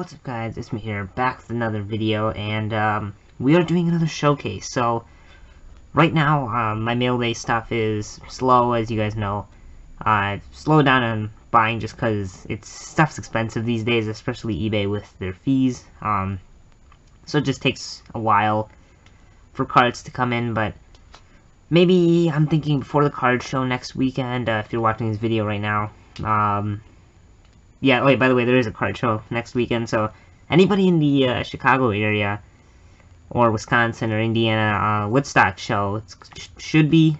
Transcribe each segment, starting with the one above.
what's up guys, it's me here, back with another video, and um, we are doing another showcase, so right now, um, my mail day stuff is slow, as you guys know. Uh, slowed down on buying just because it's stuff's expensive these days, especially eBay with their fees, um, so it just takes a while for cards to come in, but maybe I'm thinking before the card show next weekend, uh, if you're watching this video right now, um, yeah, wait, by the way, there is a card show next weekend, so anybody in the uh, Chicago area, or Wisconsin, or Indiana, uh, Woodstock show, it should be,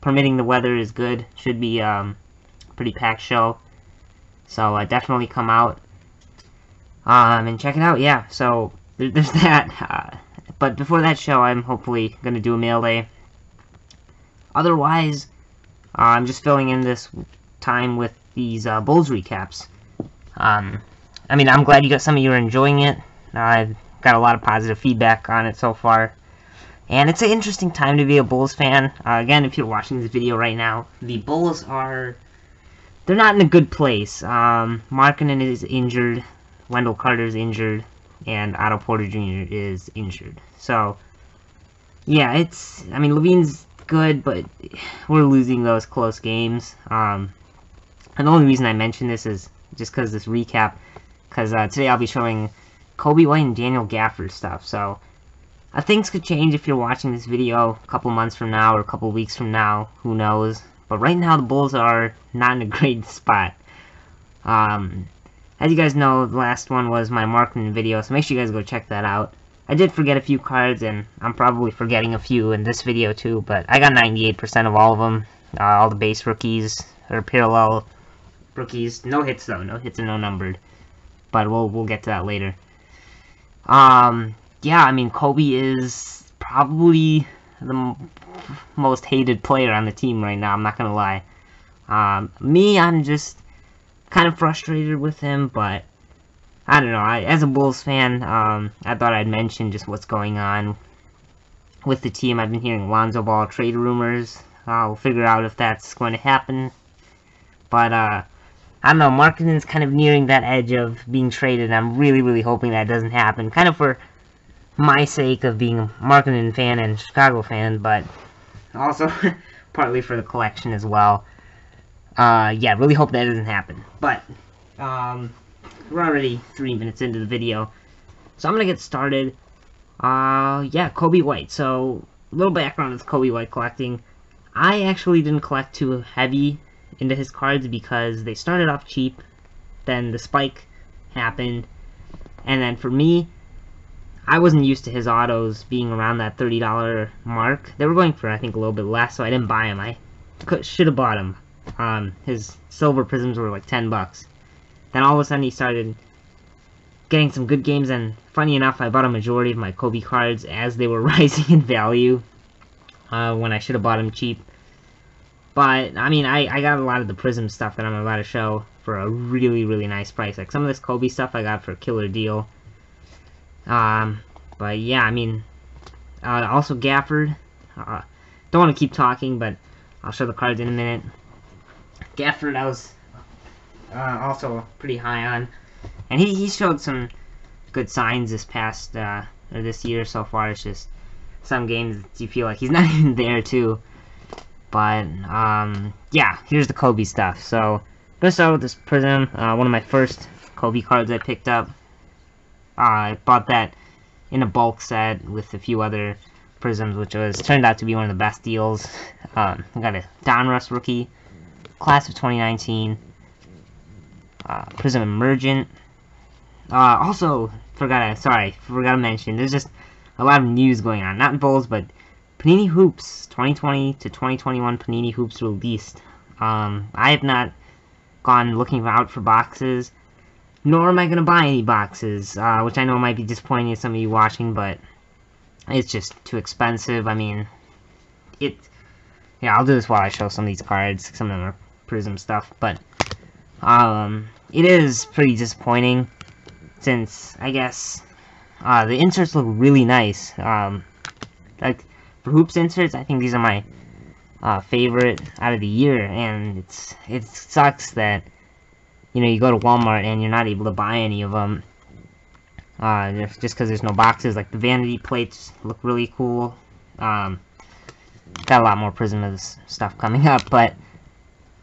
permitting the weather is good, should be um, pretty packed show, so uh, definitely come out, um, and check it out, yeah, so there, there's that, uh, but before that show, I'm hopefully going to do a mail day, otherwise, uh, I'm just filling in this time with these uh, Bulls recaps, um, I mean, I'm glad you got some of you are enjoying it. I've got a lot of positive feedback on it so far. And it's an interesting time to be a Bulls fan. Uh, again, if you're watching this video right now, the Bulls are... They're not in a good place. Um, Markkanen is injured, Wendell Carter is injured, and Otto Porter Jr. is injured. So, yeah, it's... I mean, LaVine's good, but we're losing those close games. Um, and the only reason I mention this is just because this recap, because uh, today I'll be showing Coby White and Daniel Gafford stuff, so uh, things could change if you're watching this video a couple months from now or a couple weeks from now, who knows, but right now the Bulls are not in a great spot. Um, as you guys know, the last one was my marketing video, so make sure you guys go check that out. I did forget a few cards, and I'm probably forgetting a few in this video too, but I got 98% of all of them. Uh, all the base rookies, or parallel rookies. No hits though. No hits and no numbered. But we'll we'll get to that later. Um, yeah, I mean Coby is probably the most hated player on the team right now. I'm not gonna lie. Um, me, I'm just kind of frustrated with him, but I don't know. I, as a Bulls fan, um, I thought I'd mention just what's going on with the team. I've been hearing Lonzo Ball trade rumors. I'll figure out if that's going to happen. But, uh, I don't know, Markkanen's kind of nearing that edge of being traded, I'm really, really hoping that doesn't happen. Kind of for my sake of being a Markkanen fan and Chicago fan, but also partly for the collection as well. Uh, yeah, really hope that doesn't happen. But, um, we're already three minutes into the video, so I'm gonna get started. Uh, yeah, Coby White. So, a little background with Coby White collecting. I actually didn't collect too heavy into his cards because they started off cheap, then the spike happened, and then for me, I wasn't used to his autos being around that $30 mark. They were going for, I think, a little bit less, so I didn't buy them. I should have bought them. Um, his silver prisms were like 10 bucks. Then all of a sudden he started getting some good games, and funny enough, I bought a majority of my Coby cards as they were rising in value uh, when I should have bought them cheap. But, I mean, I, I got a lot of the Prism stuff that I'm about to show for a really, really nice price. Like, some of this Coby stuff I got for a killer deal. Um, but, yeah, I mean, uh, also Gafford. Uh, don't want to keep talking, but I'll show the cards in a minute. Gafford, I was uh, also pretty high on. And he, he showed some good signs this past, uh, or this year so far. It's just some games you feel like he's not even there, too. But, um, yeah, here's the Coby stuff. So, gonna start with this Prism, uh, one of my first Coby cards I picked up. Uh, I bought that in a bulk set with a few other Prisms, which was turned out to be one of the best deals. Um, I got a Donruss rookie, class of 2019, uh, Prism Emergent. Uh, also, forgot, sorry, forgot to mention, there's just a lot of news going on, not in Bulls, but Panini Hoops 2020 to 2021 Panini Hoops released. Um, I have not gone looking out for boxes, nor am I going to buy any boxes, uh, which I know might be disappointing to some of you watching, but it's just too expensive. I mean, it, yeah, I'll do this while I show some of these cards. Some of them are Prism stuff, but, um, it is pretty disappointing, since, I guess, uh, the inserts look really nice. Um, like, for hoops inserts, I think these are my uh, favorite out of the year, and it's it sucks that you know you go to Walmart and you're not able to buy any of them. Uh, just because there's no boxes, like the vanity plates look really cool. Um, got a lot more Prism stuff coming up, but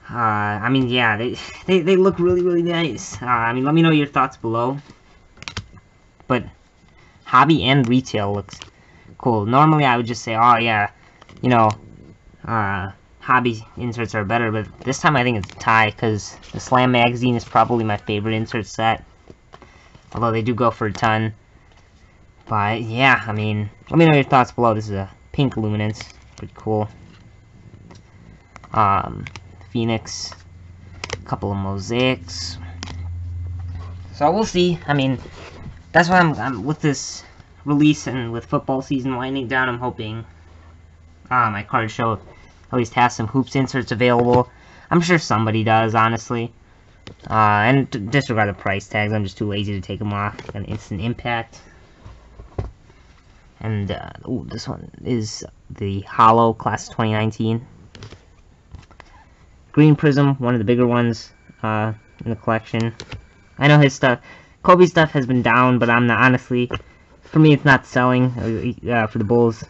uh, I mean, yeah, they, they they look really really nice. Uh, I mean, let me know your thoughts below. But hobby and retail looks cool. Normally, I would just say, oh yeah, you know, uh, hobby inserts are better, but this time I think it's a tie because the Slam magazine is probably my favorite insert set. Although they do go for a ton. But yeah, I mean, let me know your thoughts below. This is a pink luminance, pretty cool. Um, Phoenix, a couple of mosaics. So we'll see. I mean, that's why I'm, I'm with this release and with football season winding down. I'm hoping uh, my card show at least has some hoops inserts available. I'm sure somebody does, honestly. Uh, and disregard the price tags, I'm just too lazy to take them off. An instant impact. And, uh, ooh, this one is the Holo Class 2019. Green Prism, one of the bigger ones uh, in the collection. I know his stuff, Coby's stuff has been down, but I'm not, honestly, for me it's not selling uh, uh for the Bulls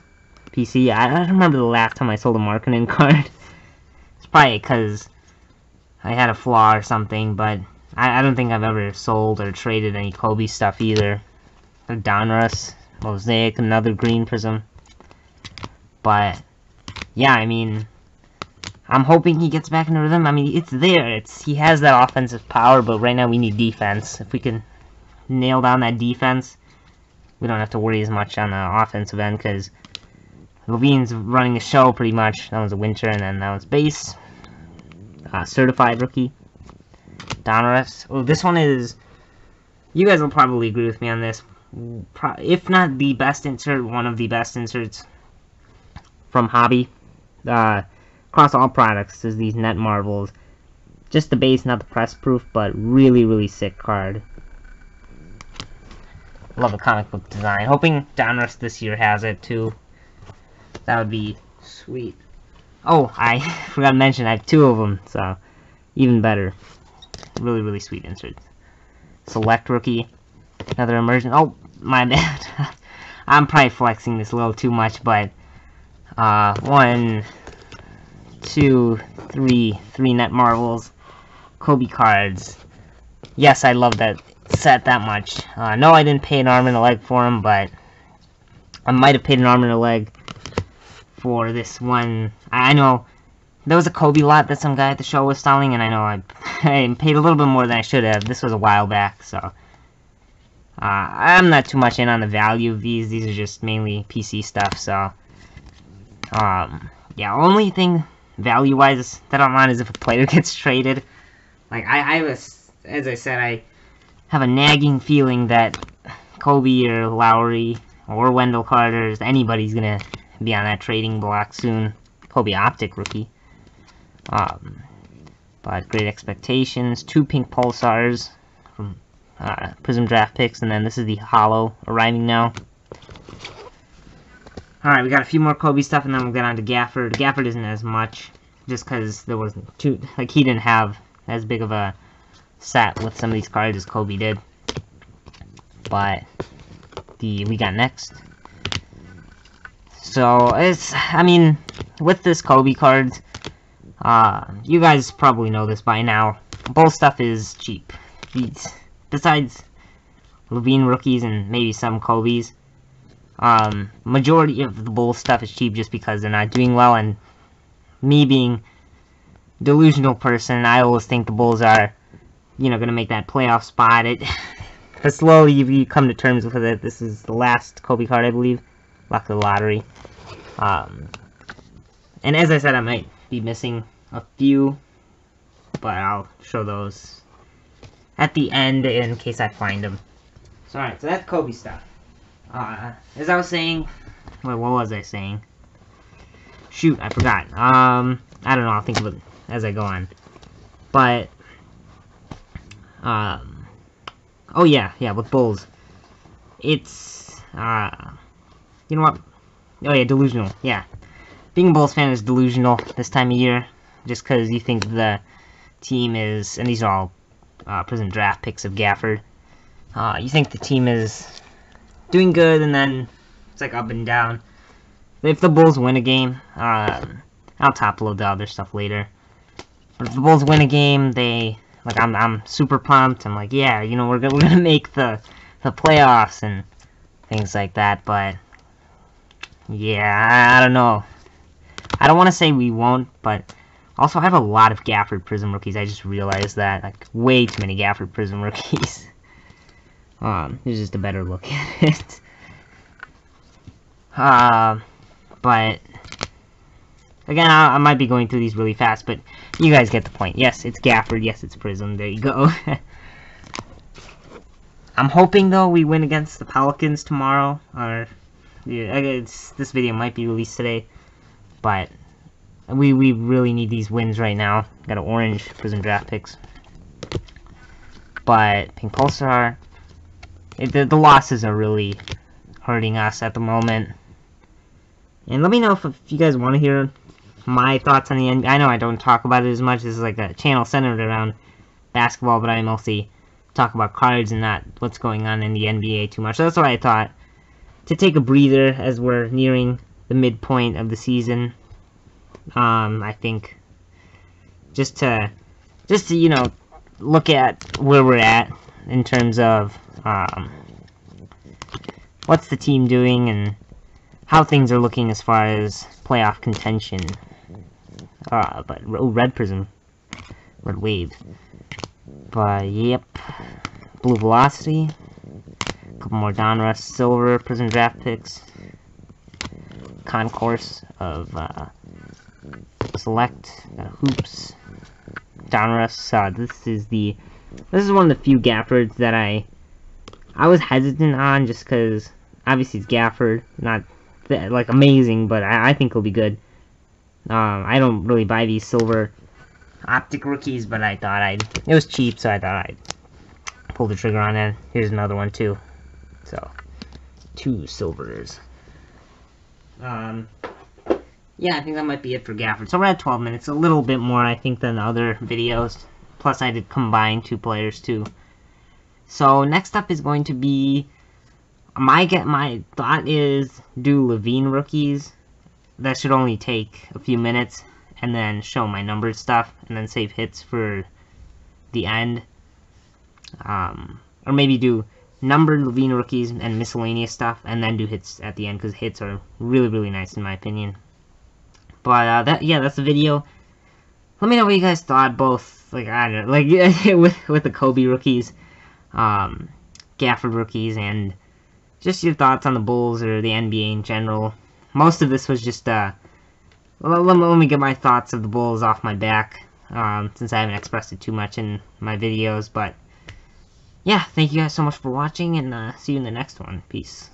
PC. I, I don't remember the last time I sold a Markkanen card. it's probably because I had a flaw or something, but I, I, don't think I've ever sold or traded any Coby stuff either. The Donruss, Mosaic, another green prism. But, yeah, I mean, I'm hoping he gets back into rhythm. I mean, it's there. It's He has that offensive power, but right now we need defense. If we can nail down that defense, we don't have to worry as much on the offensive end, because LaVine's running the show pretty much. That was a winter, and then that was base. Uh, certified rookie. Donruss. Oh, this one is... You guys will probably agree with me on this. Pro if not the best insert, one of the best inserts from Hobby. Uh, across all products is these Net Marvels. Just the base, not the press proof, but really, really sick card. Love the comic book design. Hoping Donruss this year has it too. That would be sweet. Oh, I forgot to mention, I have two of them, so even better. Really, really sweet inserts. Select Rookie. Another Immersion. Oh, my bad. I'm probably flexing this a little too much, but uh, one, two, three, three net marvels, Coby cards. Yes, I love that set that much. Uh, no, I didn't pay an arm and a leg for him, but I might have paid an arm and a leg for this one. I know there was a Coby lot that some guy at the show was selling, and I know I, I paid a little bit more than I should have. This was a while back, so... Uh, I'm not too much in on the value of these. These are just mainly PC stuff, so... Um, yeah, only thing value-wise that I'm on is if a player gets traded. Like, I, I was, as I said, I have a nagging feeling that Coby or Lauri or Wendell Carter, anybody's gonna be on that trading block soon. Coby Optic rookie. Um, but great expectations. Two pink pulsars from uh, Prism draft picks, and then this is the holo arriving now. Alright, we got a few more Coby stuff, and then we'll get on to Gafford. Gafford isn't as much, just because there wasn't too, like, he didn't have as big of a set with some of these cards as Coby did. But, the we got next so, it's, I mean, with this Coby card, uh, you guys probably know this by now. Bull stuff is cheap. These, besides LaVine rookies and maybe some Coby's, um, majority of the Bull stuff is cheap just because they're not doing well, and me being delusional person, I always think the Bulls are, you know, gonna make that playoff spot. It, slowly you come to terms with it. This is the last Coby card, I believe. Luck of the lottery. Um, and as I said, I might be missing a few, but I'll show those at the end in case I find them. So, alright, so that's Coby stuff. Uh, as I was saying, wait, what was I saying? Shoot, I forgot. Um, I don't know, I'll think of it as I go on. But, um, oh yeah, yeah, with Bulls. It's, uh, you know what? Oh yeah, delusional. Yeah. Being a Bulls fan is delusional this time of year. Just because you think the team is... And these are all uh, Prism draft picks of Gafford. uh, you think the team is doing good, and then it's like up and down. If the Bulls win a game, um, I'll top load the other stuff later. But if the Bulls win a game, they like I'm I'm super pumped. I'm like, yeah, you know, we're gonna, we're gonna make the the playoffs and things like that. But yeah, I, I don't know. I don't want to say we won't, but also I have a lot of Gafford Prism rookies. I just realized that like way too many Gafford Prism rookies. um, here's just a better look at it. Uh, but again, I, I, might be going through these really fast, but you guys get the point. Yes, it's Gafford. Yes, it's Prism. There you go. I'm hoping though we win against the Pelicans tomorrow. Or yeah, this video might be released today, but we we really need these wins right now. Got an orange Prism draft picks, but Pink Pulsar. It, the, the losses are really hurting us at the moment. And let me know if, if you guys want to hear my thoughts on the NBA. I know I don't talk about it as much. This is like a channel centered around basketball, but I mostly talk about cards and not what's going on in the NBA too much. So that's what I thought. To take a breather as we're nearing the midpoint of the season. Um, I think just to just to you know look at where we're at in terms of um, what's the team doing and how things are looking as far as playoff contention. Ah, but oh, red prism, red wave. But yep, blue velocity. A couple more Donruss silver prism draft picks. Concourse of uh, select uh, hoops. Donruss. Uh, this is the this is one of the few Gaffords that I I was hesitant on just because obviously it's Gafford, not like amazing, but I, I think he'll be good. Um, I don't really buy these silver optic rookies, but I thought I'd. It was cheap, so I thought I'd pull the trigger on it. Here's another one too. So, two silvers. Um, yeah, I think that might be it for Gafford. So we're at 12 minutes, a little bit more, I think, than the other videos. Plus, I did combine two players too. So next up is going to be my get my thought is do LaVine rookies. That should only take a few minutes, and then show my numbered stuff, and then save hits for the end. Um, or maybe do numbered LaVine rookies and miscellaneous stuff, and then do hits at the end because hits are really really nice in my opinion. But uh, that yeah, that's the video. Let me know what you guys thought. Both like I don't know, like with with the Coby rookies, um, Gafford rookies, and just your thoughts on the Bulls or the NBA in general. Most of this was just, uh, let, let me get my thoughts of the Bulls off my back, um, since I haven't expressed it too much in my videos, but, yeah, thank you guys so much for watching, and, uh, see you in the next one. Peace.